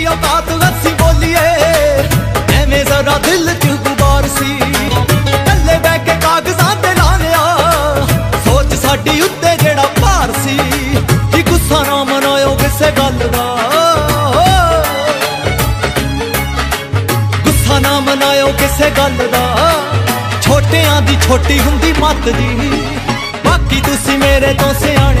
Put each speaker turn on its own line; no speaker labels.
ਸਾਡੀ ਔਕਾਤ ਅਸੀਂ ਬੋਲੀਏ। ਐਵੇਂ ਜ਼ਰਾ ਦਿਲ ਚ ਗੁਬਾਰ ਸੀ। ਕੱਲੇ ਬਹਿ ਕੇ ਕਾਗਜ਼ਾਂ ਤੇ ਲਾ ਲਿਆ। ਸੋਚ ਸਾਡੀ ਉੱਤੇ ਜਿਹੜਾ ਭਾਰ ਸੀ। ਕਿ ਗੁੱਸਾ ਨਾ ਮਨਾਇਓ ਕਿਸੇ ਗੱਲ ਦਾ। ਗੁੱਸਾ ਨਾ ਮਨਾਇਓ ਕਿਸੇ ਗੱਲ ਦਾ। ਛੋਟਿਆਂ ਦੀ ਛੋਟੀ ਹੁੰਦੀ ਮੱਤ ਦੀ। ਬਾਕੀ ਤੁਸੀਂ ਮੇਰੇ ਤੋਂ ਸਿਆਣੇ